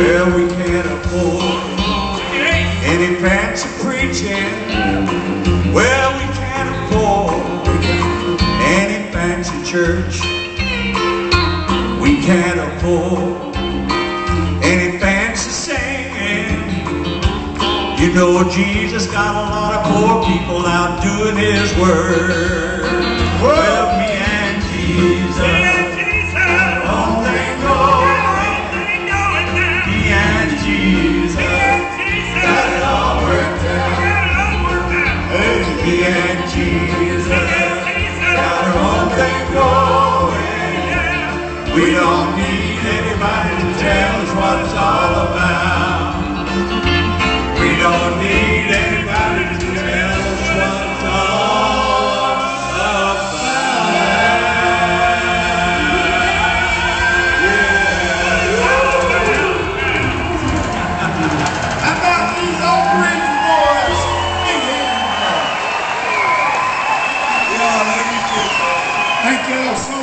Well, we can't afford any fancy preaching. Well, we can't afford any fancy church. We can't afford any fancy singing. You know, Jesus got a lot of poor people out doing His work. Well, We don't need anybody to tell us what it's all about. We don't need anybody to tell us what it's all How about these old preacher boys? Let me Thank y'all so